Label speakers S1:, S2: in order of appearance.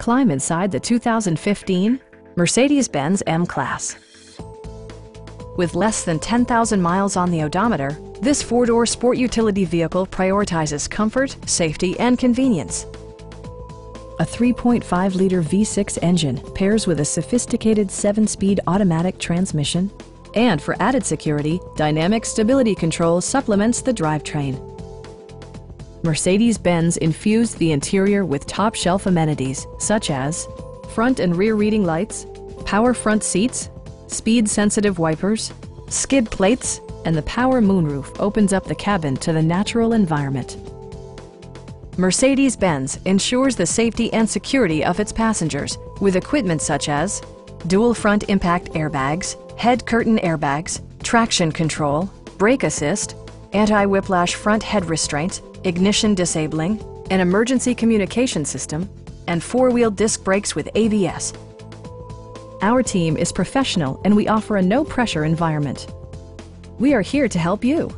S1: Climb inside the 2015 Mercedes-Benz M-Class. With less than 10,000 miles on the odometer, this four-door sport utility vehicle prioritizes comfort, safety, and convenience. A 3.5-liter V6 engine pairs with a sophisticated 7-speed automatic transmission, and for added security, Dynamic Stability Control supplements the drivetrain. Mercedes-Benz infused the interior with top-shelf amenities such as front and rear reading lights, power front seats, speed-sensitive wipers, skid plates, and the power moonroof opens up the cabin to the natural environment. Mercedes-Benz ensures the safety and security of its passengers with equipment such as dual front impact airbags, head curtain airbags, traction control, brake assist, anti-whiplash front head restraint, ignition disabling, an emergency communication system, and four-wheel disc brakes with ABS. Our team is professional and we offer a no-pressure environment. We are here to help you.